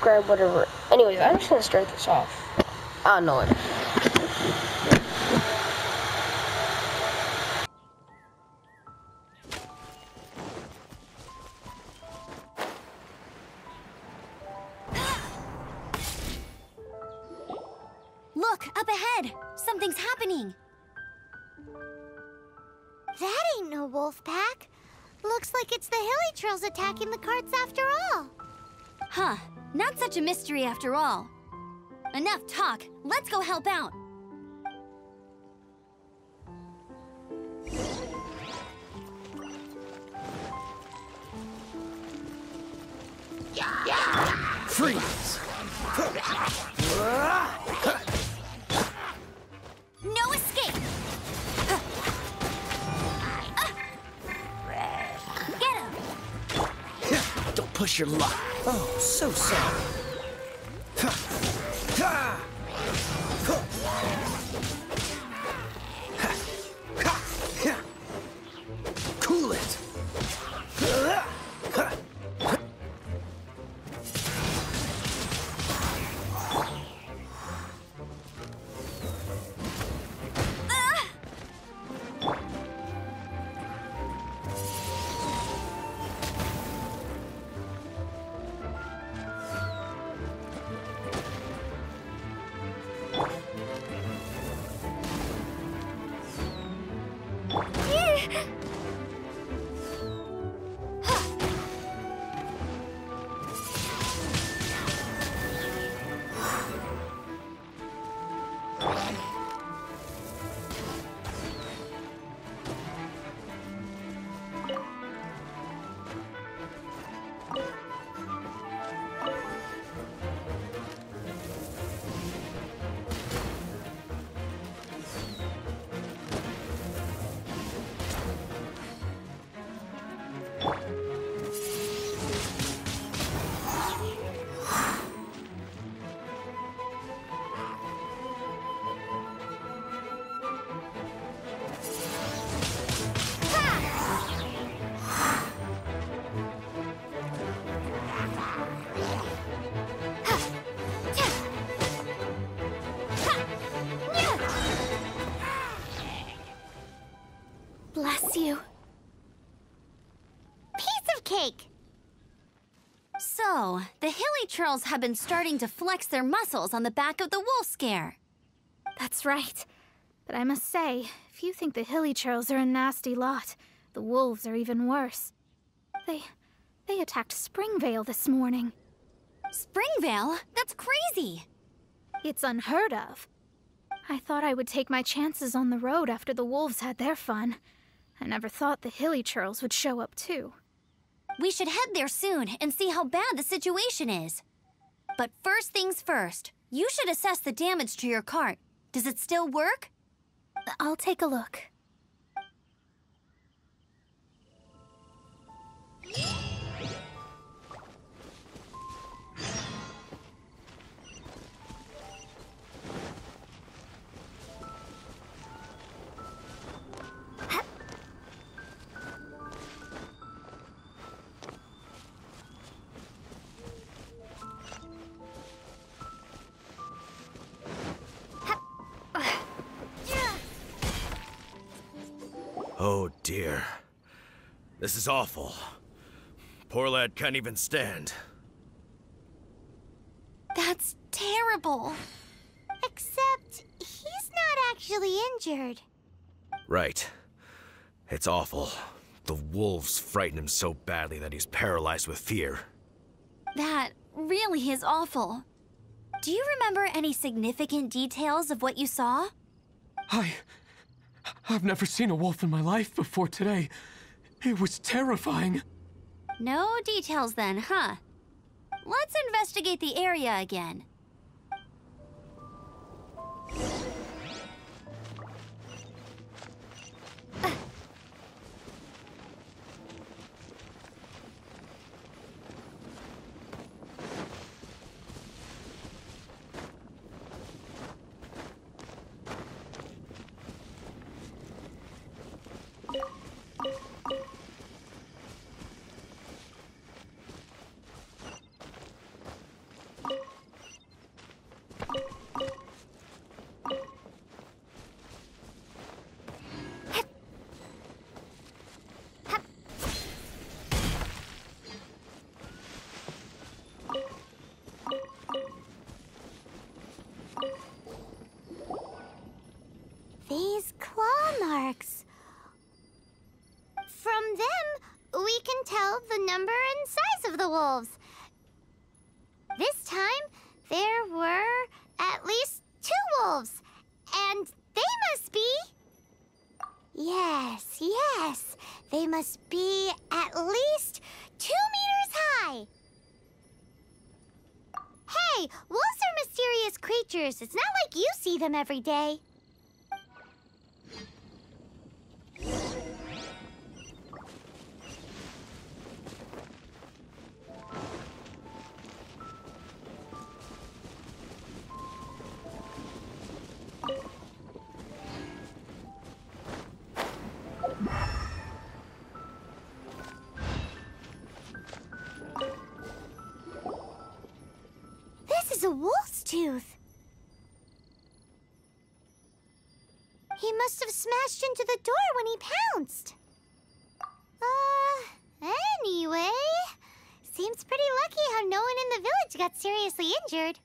subscribe, whatever. Anyways, I'm just gonna start this off. Ah, no. Look, such a mystery after all. Enough talk, let's go help out. Hilichurls have been starting to flex their muscles on the back of the wolf scare. That's right. But I must say, if you think the Hilichurls are a nasty lot, the wolves are even worse. They. they attacked Springvale this morning. Springvale? That's crazy! It's unheard of. I thought I would take my chances on the road after the wolves had their fun. I never thought the Hilichurls would show up too. We should head there soon and see how bad the situation is. But first things first, you should assess the damage to your cart. Does it still work? I'll take a look. Oh dear. This is awful. Poor lad can't even stand. That's terrible. Except he's not actually injured. Right. It's awful. The wolves frighten him so badly that he's paralyzed with fear. That really is awful. Do you remember any significant details of what you saw? I. I've never seen a wolf in my life before today. It was terrifying. No details then, huh? Let's investigate the area again. Wolves. This time, there were at least two wolves. And they must be. Yes, yes. They must be at least two meters high. Hey, wolves are mysterious creatures. It's not like you see them every day. Must have smashed into the door when he pounced. Uh, anyway, seems pretty lucky how no one in the village got seriously injured.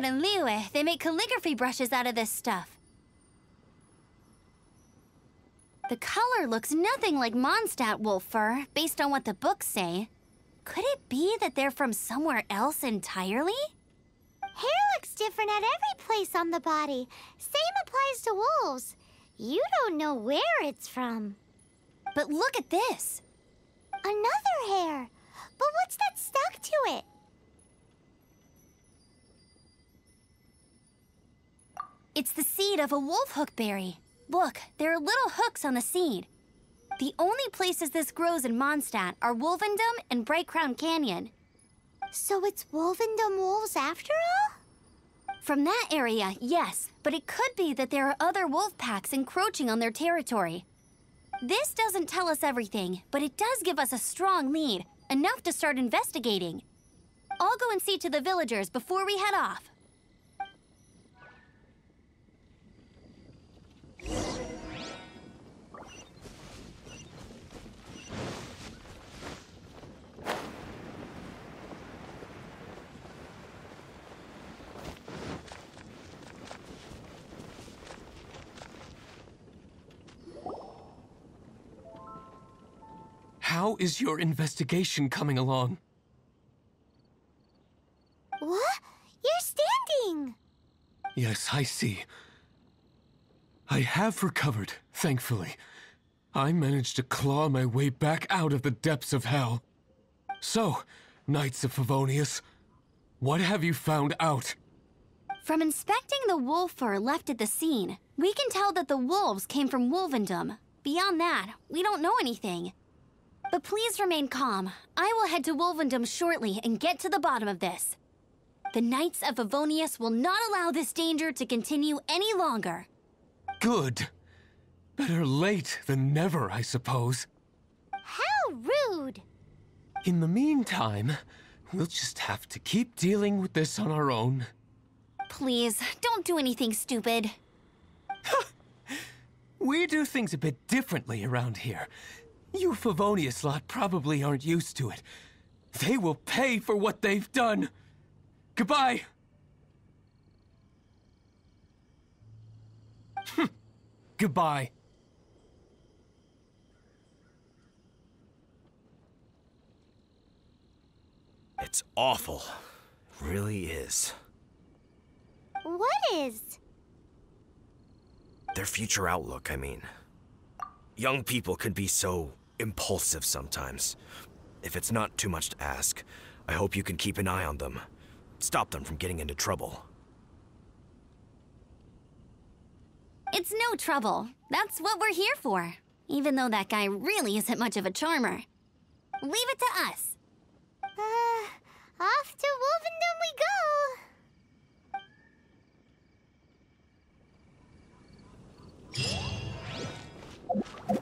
I heard that in Liyue, they make calligraphy brushes out of this stuff. The color looks nothing like Mondstadt wolf fur, based on what the books say. Could it be that they're from somewhere else entirely? Hair looks different at every place on the body. Same applies to wolves. You don't know where it's from. But look at this. Another hair. But what's that stuck to it? It's the seed of a wolf hook berry. Look, there are little hooks on the seed. The only places this grows in Mondstadt are Wolvendom and Bright Crown Canyon. So it's Wolvendom wolves after all? From that area, yes, but it could be that there are other wolf packs encroaching on their territory. This doesn't tell us everything, but it does give us a strong lead, enough to start investigating. I'll go and see to the villagers before we head off. How is your investigation coming along? What? You're standing! Yes, I see. I have recovered, thankfully. I managed to claw my way back out of the depths of hell. So, Knights of Favonius, what have you found out? From inspecting the wolf fur left at the scene, we can tell that the wolves came from Wolvendom. Beyond that, we don't know anything. But please remain calm. I will head to Wolvendom shortly and get to the bottom of this. The Knights of Favonius will not allow this danger to continue any longer. Good. Better late than never, I suppose. How rude! In the meantime, we'll just have to keep dealing with this on our own. Please, don't do anything stupid. We do things a bit differently around here. You Favonius lot probably aren't used to it. They will pay for what they've done. Goodbye. Goodbye. It's awful. Really is. What is? Their future outlook, I mean. Young people can be so impulsive sometimes. If it's not too much to ask, I hope you can keep an eye on them. Stop them from getting into trouble. It's no trouble. That's what we're here for. Even though that guy really isn't much of a charmer. Leave it to us. Uh, off to Wolvendom we go!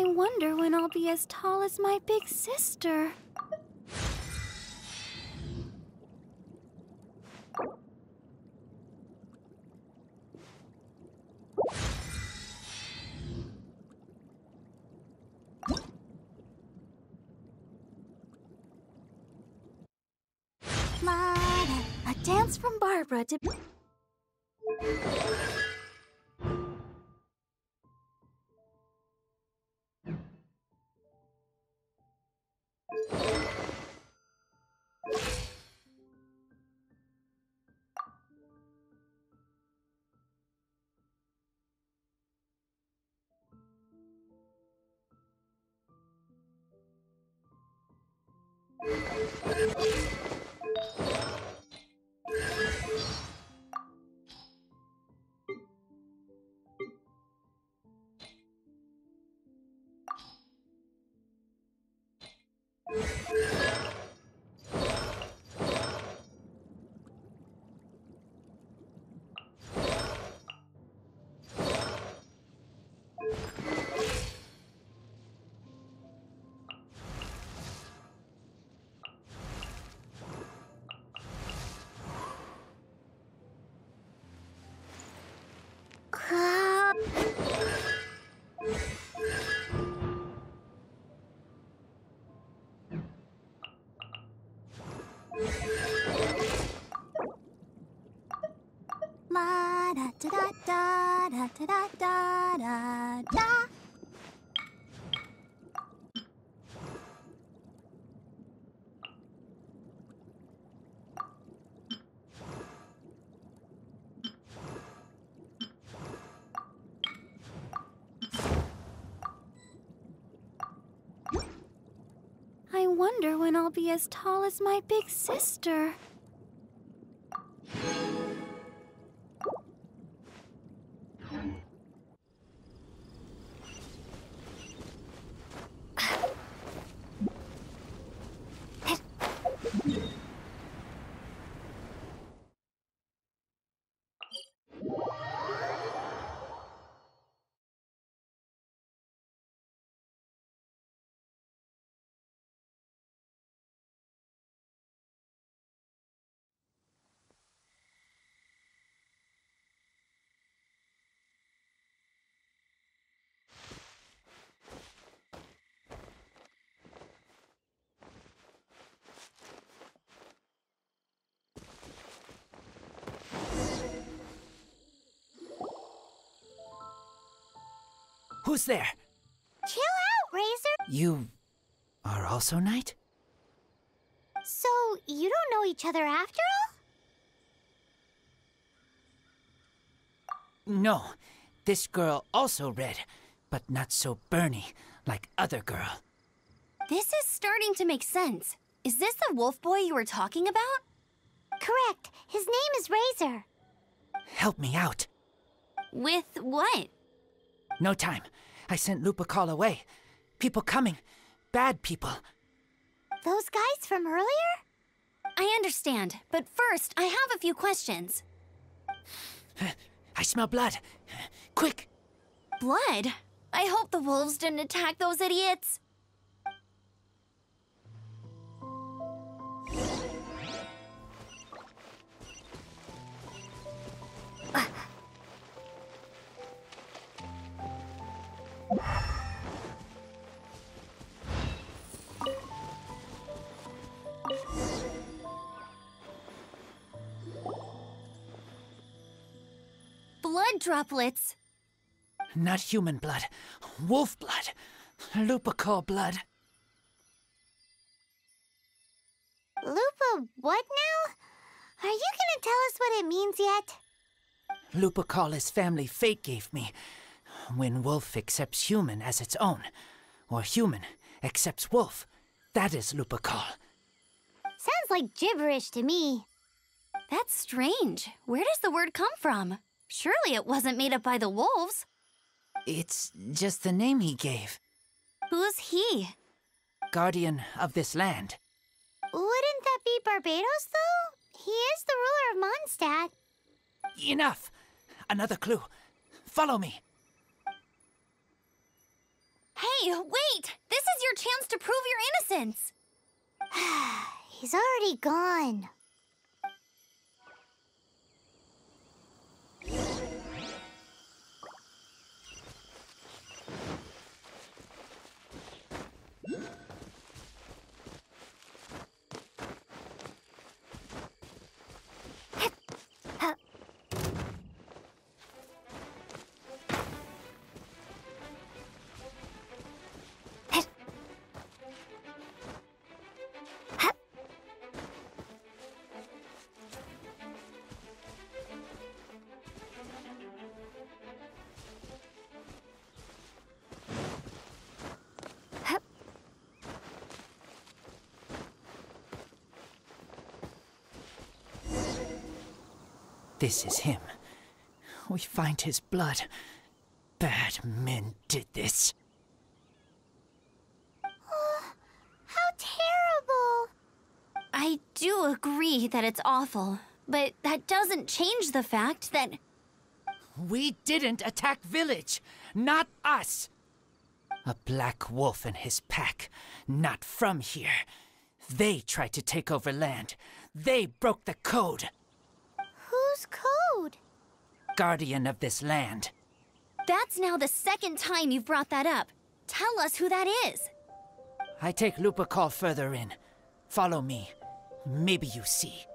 I wonder when I'll be as tall as my big sister. A dance from Barbara to. you. Da da da da da. I wonder when I'll be as tall as my big sister. Who's there? Chill out, Razor. You are also Knight? So, you don't know each other after all? No. This girl also red, but not so burny like other girl. This is starting to make sense. Is this the wolf boy you were talking about? Correct. His name is Razor. Help me out. With what? No time. I sent Lupical away. People coming. Bad people. Those guys from earlier? I understand, but first, I have a few questions. I smell blood. Quick! Blood? I hope the wolves didn't attack those idiots. Uh, Blood droplets. Not human blood. Wolf blood. Lupical blood. Lupa, what now? Are you gonna tell us what it means yet? Lupical is family fate gave me. When wolf accepts human as its own, or human accepts wolf, that is Lupical. Sounds like gibberish to me. That's strange. Where does the word come from? Surely it wasn't made up by the wolves. It's just the name he gave. Who's he? Guardian of this land. Wouldn't that be Barbatos, though? He is the ruler of Mondstadt. Enough! Another clue. Follow me. Hey, wait! This is your chance to prove your innocence! He's already gone. This is him. We find his blood. Bad men did this. Oh, How terrible! I do agree that it's awful, but that doesn't change the fact that. We didn't attack village. Not us. A black wolf and his pack. Not from here. They tried to take over land. They broke the code. Code? Guardian of this land. That's now the second time you've brought that up. Tell us who that is. I take Lupical further in. Follow me. Maybe you see.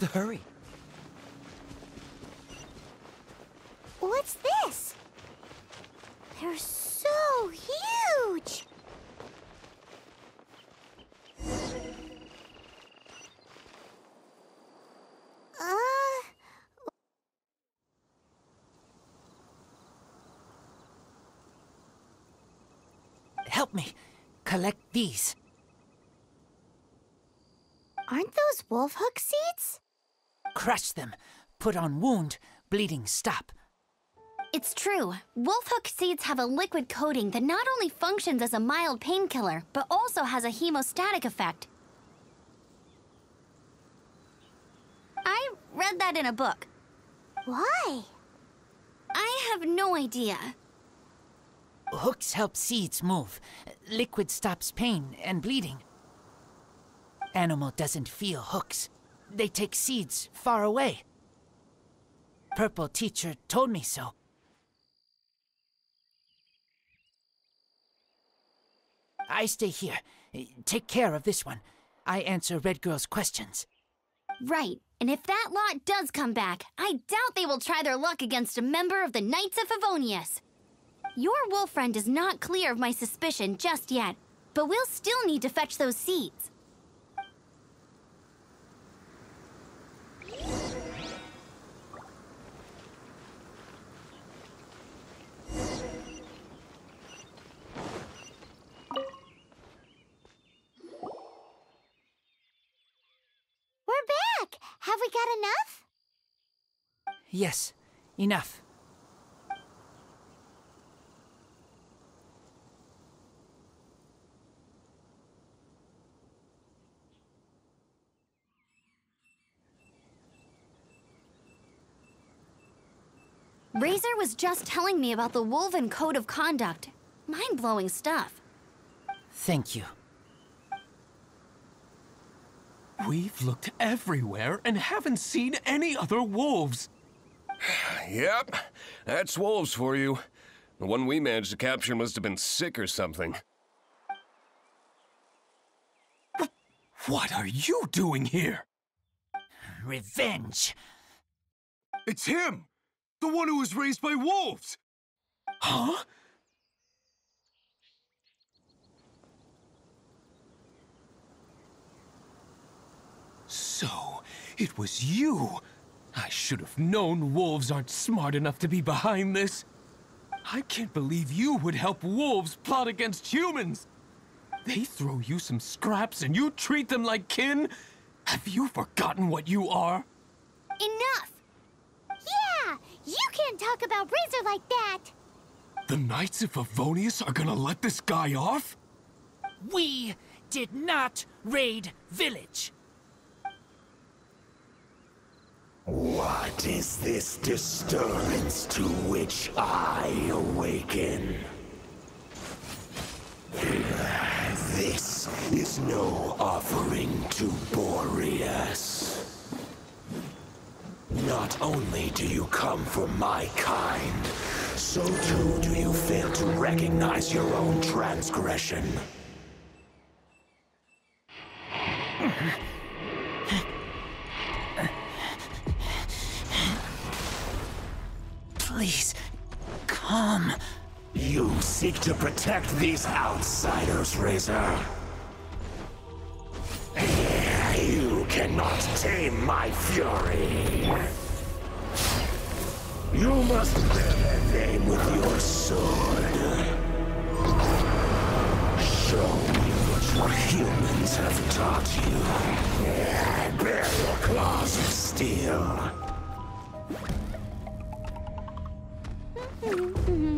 The hurry? What's this? They're so huge! Uh, Help me. Collect these. aren't those wolf hook seeds? Crush them. Put on wound. Bleeding stop. It's true. Wolfhook seeds have a liquid coating that not only functions as a mild painkiller, but also has a hemostatic effect. I read that in a book. Why? I have no idea. Hooks help seeds move. Liquid stops pain and bleeding. Animal doesn't feel hooks. They take seeds far away. Purple teacher told me so. I stay here. Take care of this one. I answer Red Girl's questions. Right, and if that lot does come back, I doubt they will try their luck against a member of the Knights of Favonius. Your wolf friend is not clear of my suspicion just yet, but we'll still need to fetch those seeds. We're back! Have we got enough? Yes, enough. Razor was just telling me about the Wolven Code of Conduct. Mind blowing stuff. Thank you. We've looked everywhere and haven't seen any other wolves. Yep, that's wolves for you. The one we managed to capture must have been sick or something. What are you doing here? Revenge. It's him! The one who was raised by wolves! Huh? So, it was you! I should have known wolves aren't smart enough to be behind this. I can't believe you would help wolves plot against humans! They throw you some scraps and you treat them like kin? Have you forgotten what you are? Enough! Yeah! You can't talk about Razor like that! The Knights of Favonius are gonna let this guy off? We did not raid village. What is this disturbance to which I awaken? This is no offering to Boreas. Not only do you come from my kind, so too do you fail to recognize your own transgression. Please, come. You seek to protect these outsiders, Razor. Cannot tame my fury. You must bear their name with your sword. Show me what your humans have taught you. Bear your claws of steel.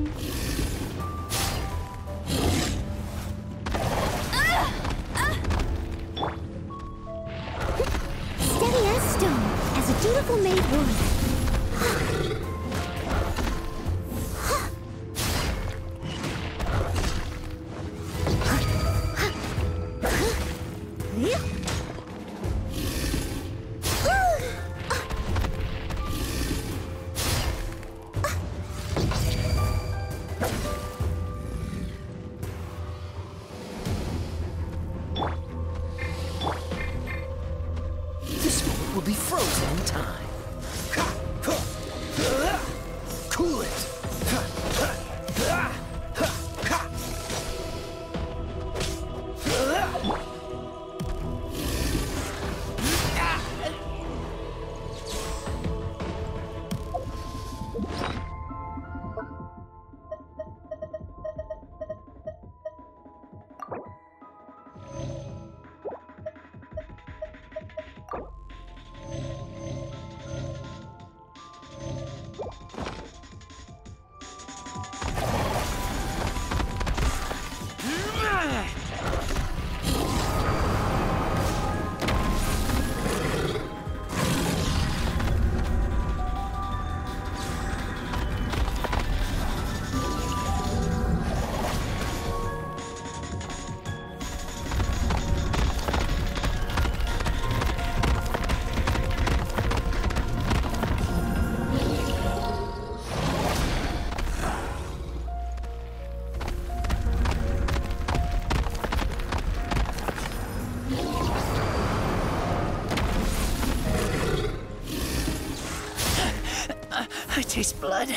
I taste blood. I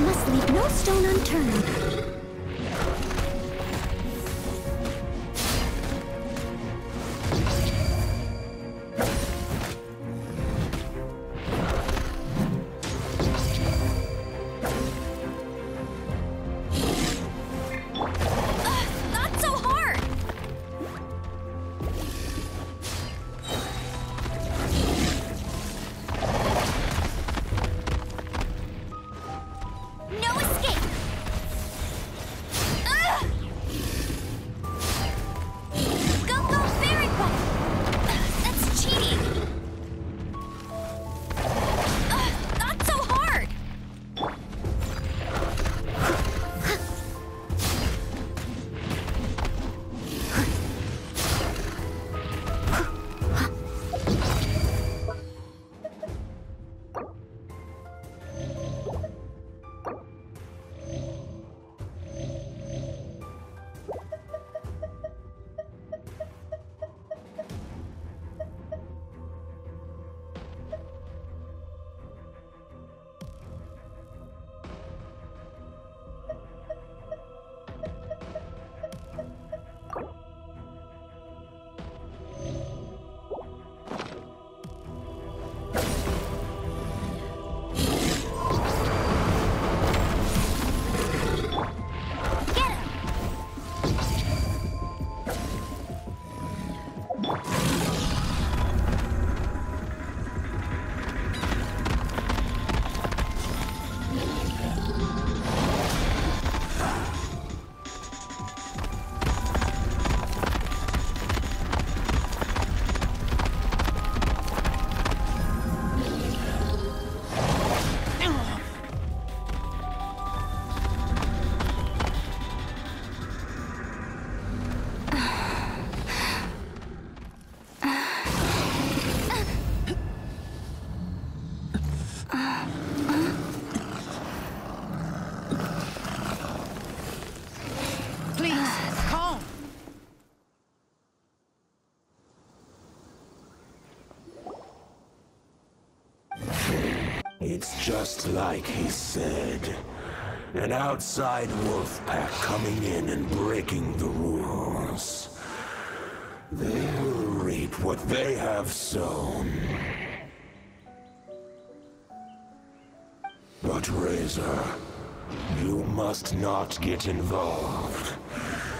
must leave no stone unturned. Just like he said. An outside wolf pack coming in and breaking the rules. They will reap what they have sown. But Razor, you must not get involved.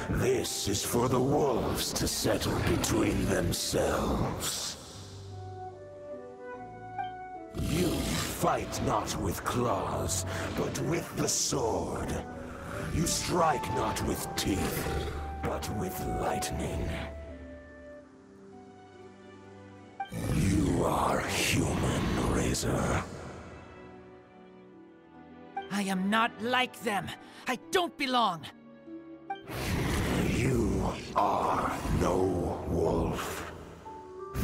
This is for the wolves to settle between themselves. Fight not with claws, but with the sword. You strike not with teeth, but with lightning. You are human, Razor. I am not like them. I don't belong. You are no wolf.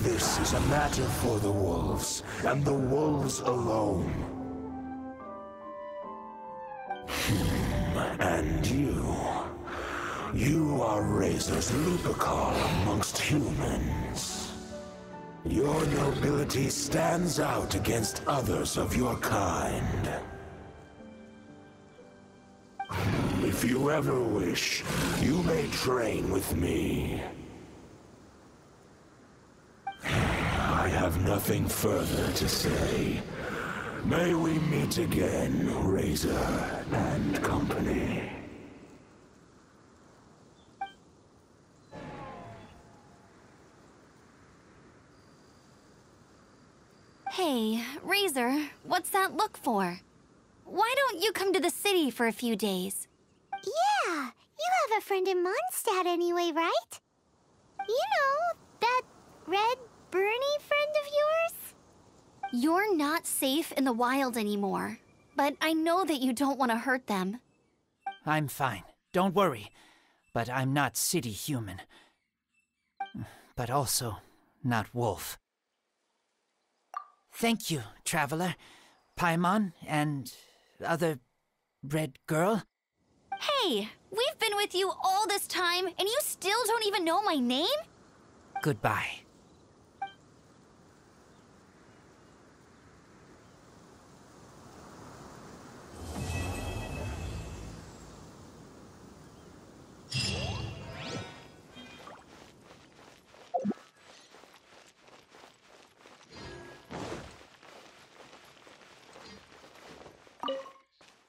This is a matter for the wolves, and the wolves alone. Hmm, And you... You are Razor's Lupical amongst humans. Your nobility stands out against others of your kind. If you ever wish, you may train with me. Nothing further to say. May we meet again, Razor and company. Hey, Razor, what's that look for? Why don't you come to the city for a few days? Yeah, you have a friend in Mondstadt anyway, right? You know, that red Bernie friend of yours? You're not safe in the wild anymore, but I know that you don't want to hurt them. I'm fine. Don't worry. But I'm not city human. But also not wolf. Thank you, traveler. Paimon and other red girl. Hey, we've been with you all this time, and you still don't even know my name? Goodbye.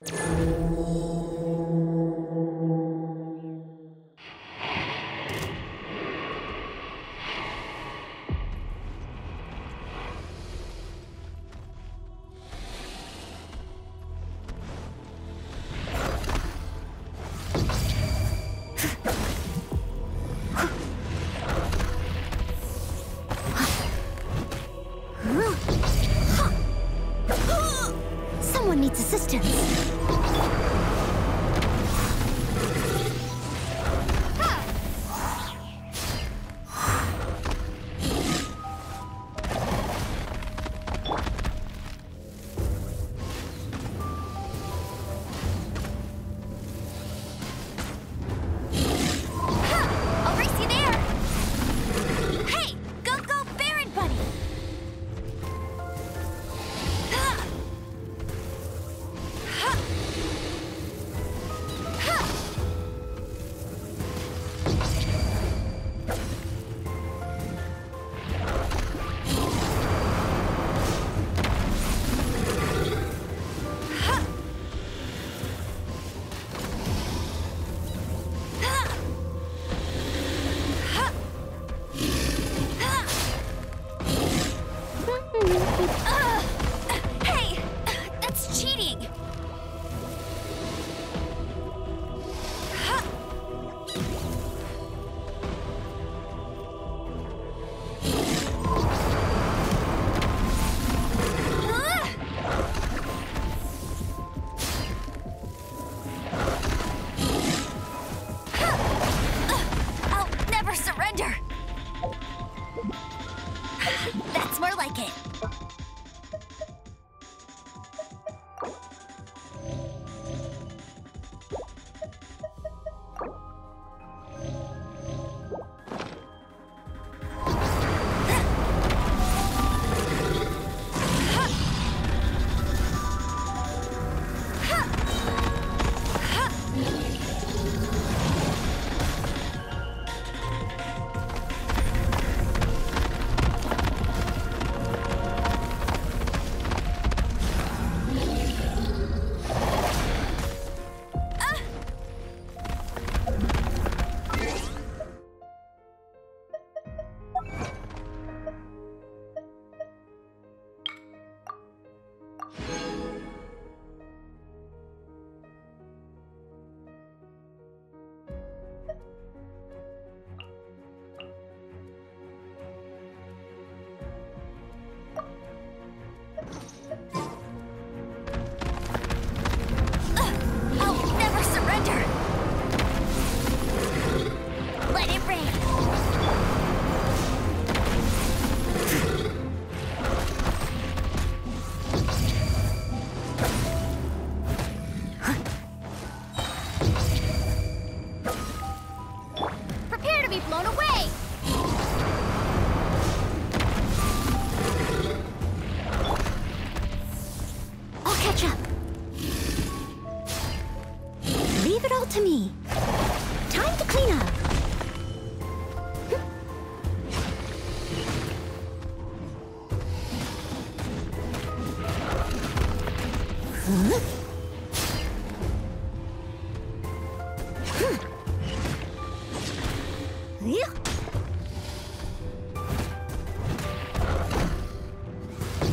Someone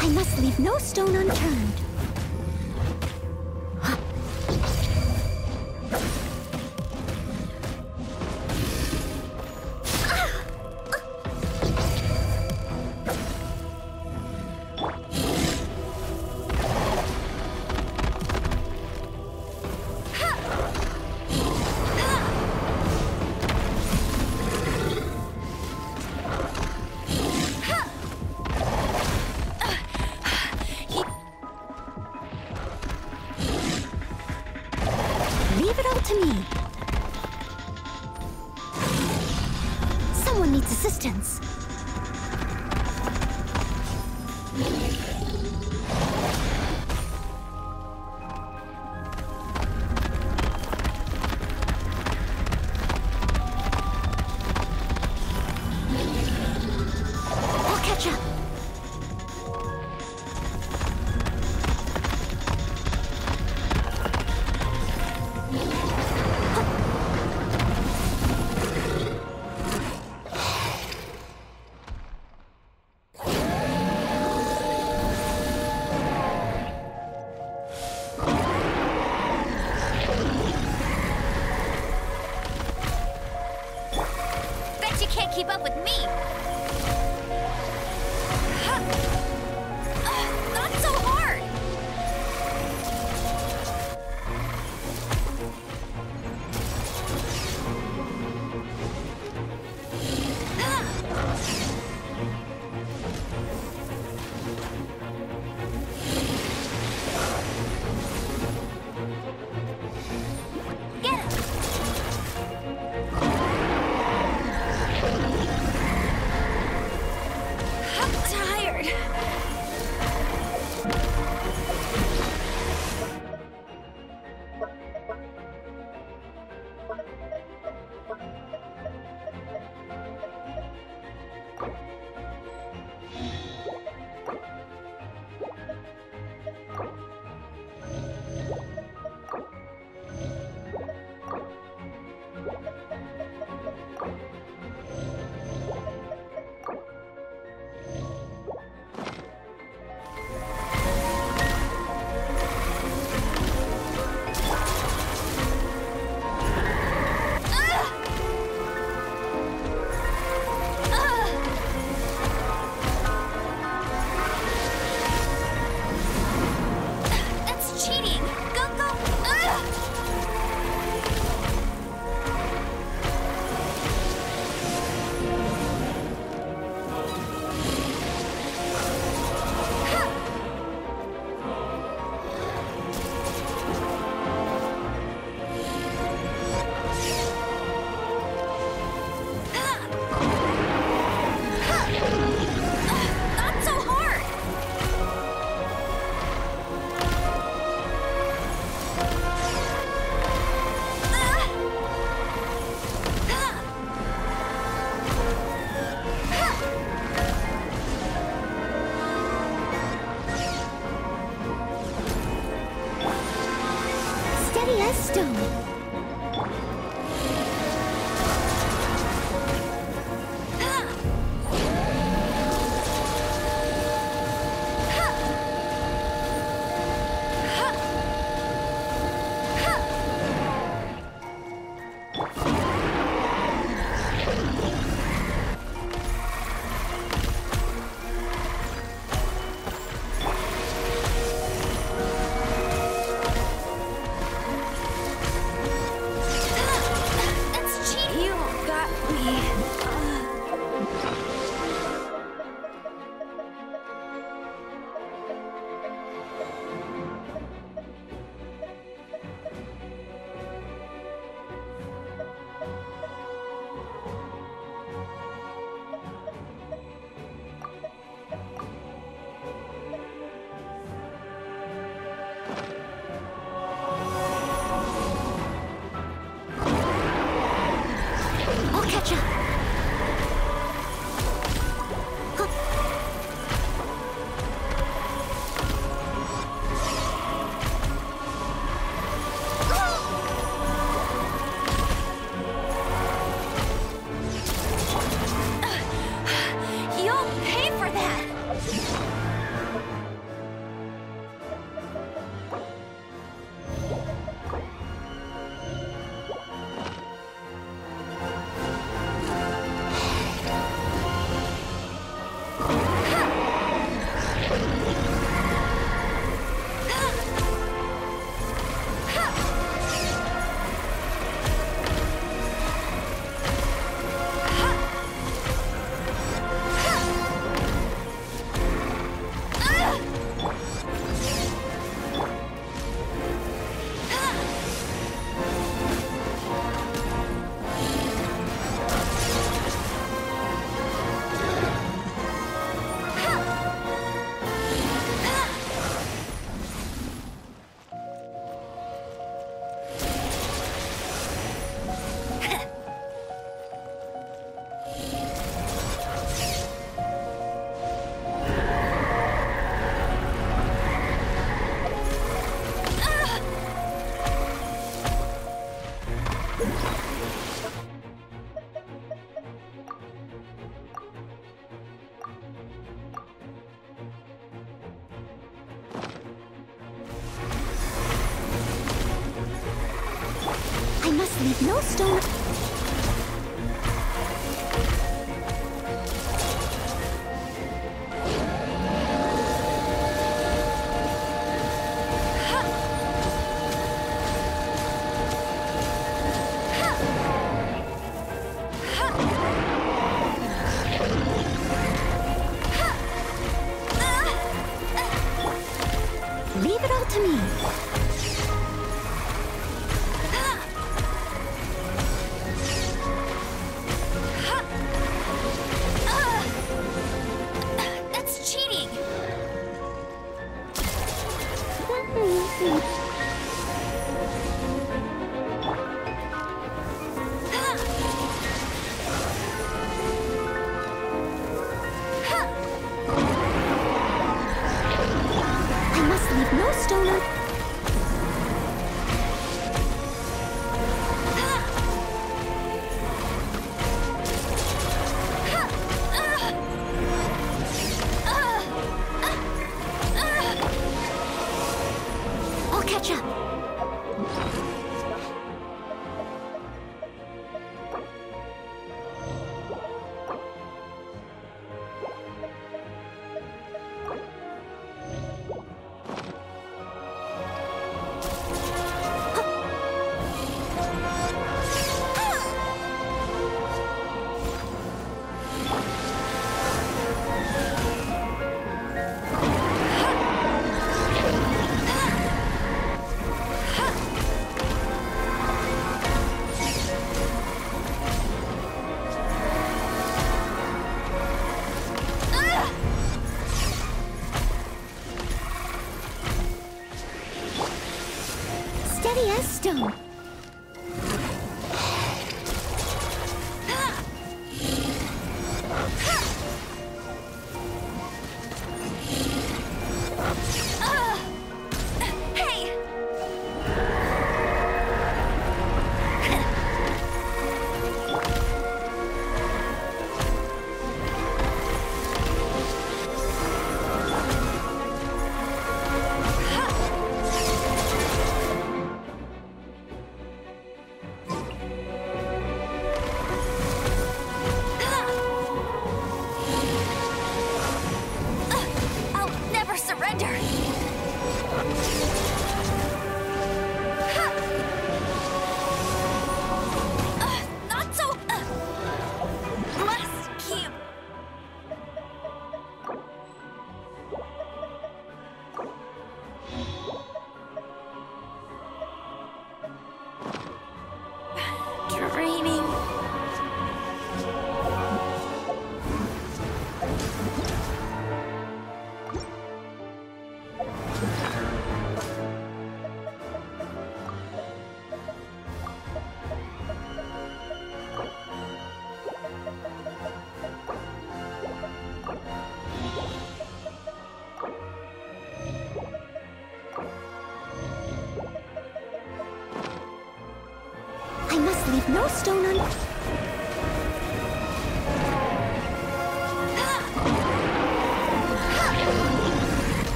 I must leave no stone unturned.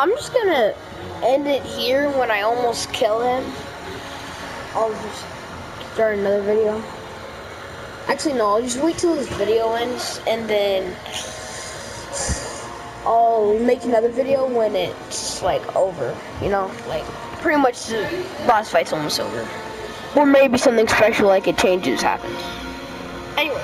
I'm just gonna end it here when I almost kill him. I'll just start another video. Actually, no, I'll just wait till this video ends and then I'll make another video when it's like over. You know, like pretty much the boss fight's almost over. Or maybe something special like it changes happens. Anyway.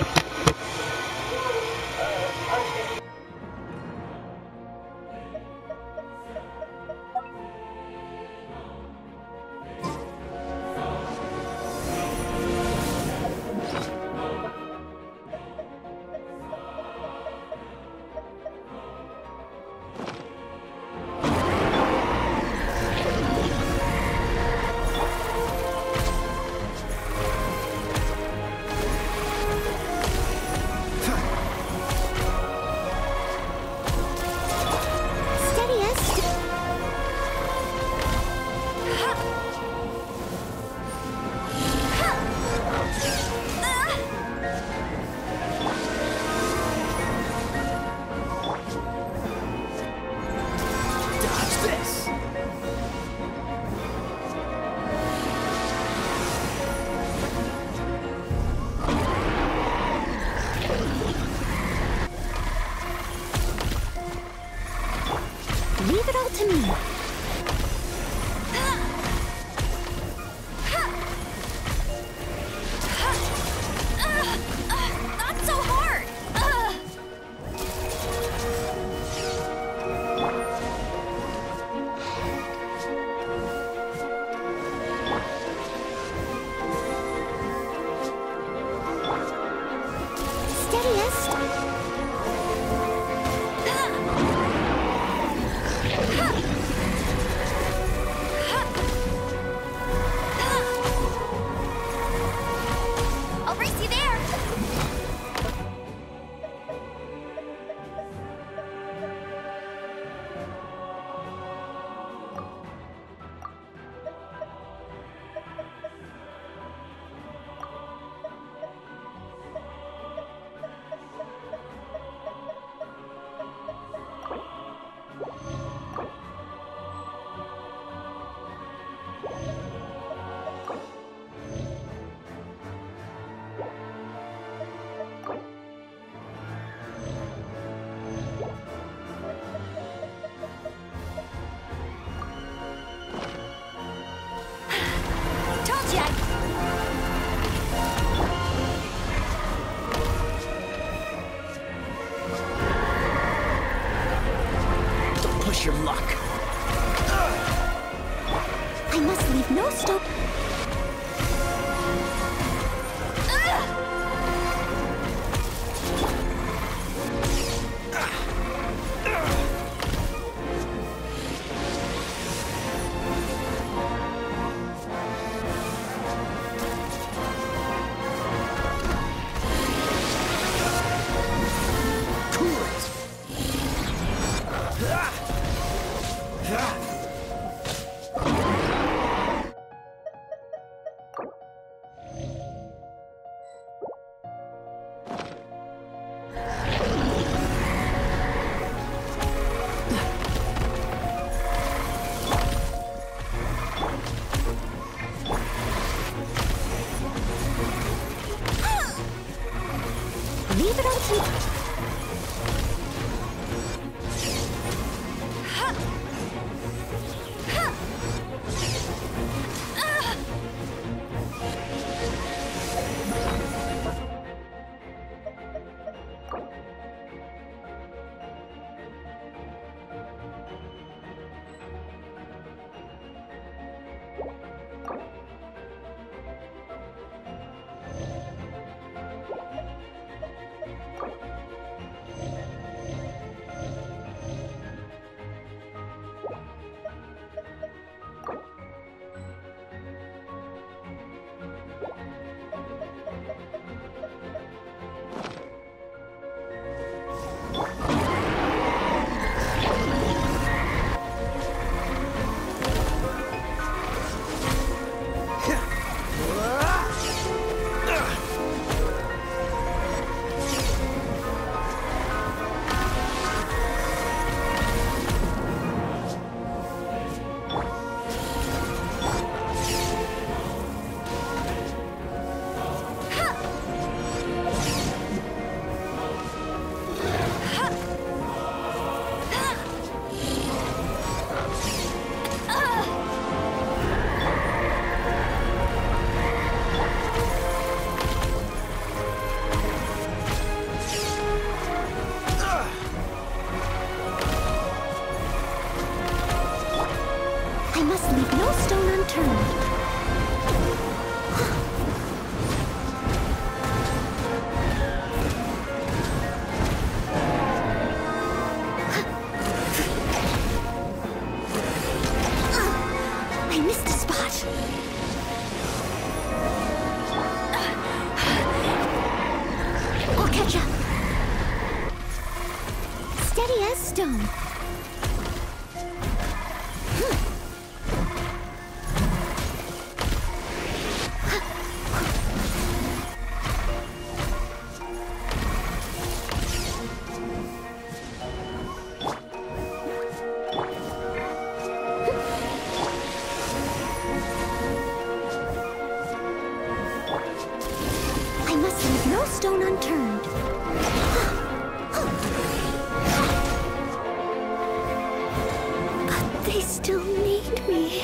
They still need me.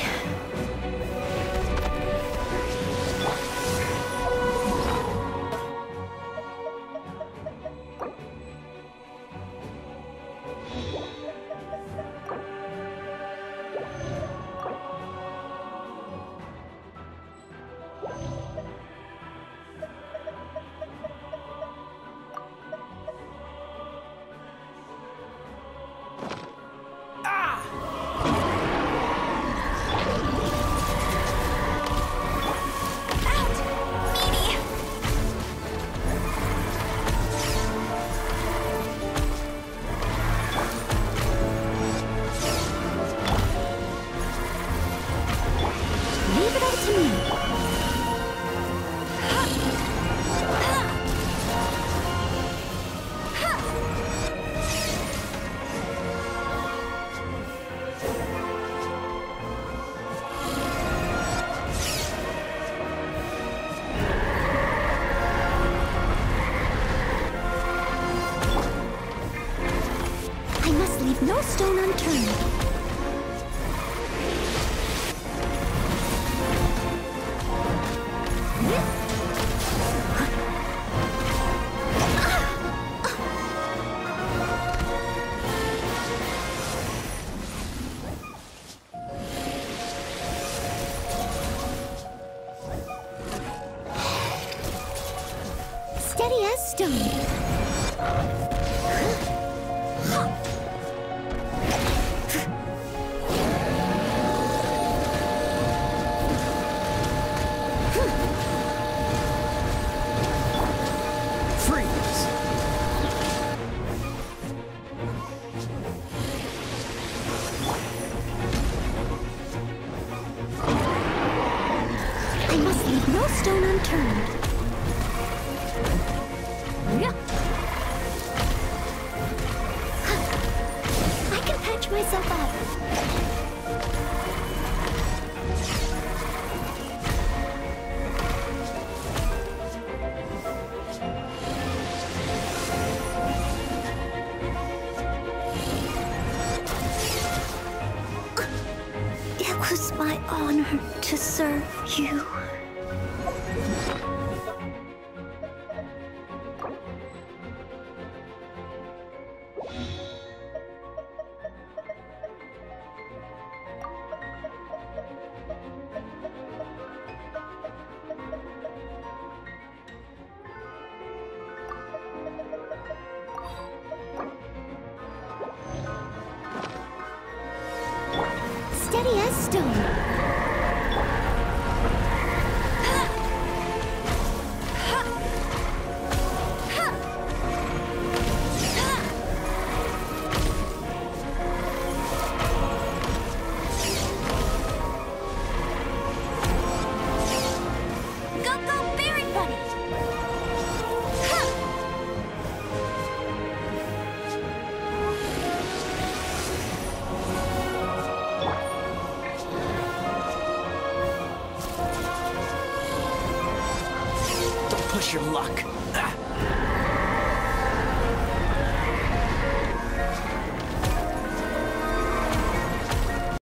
You.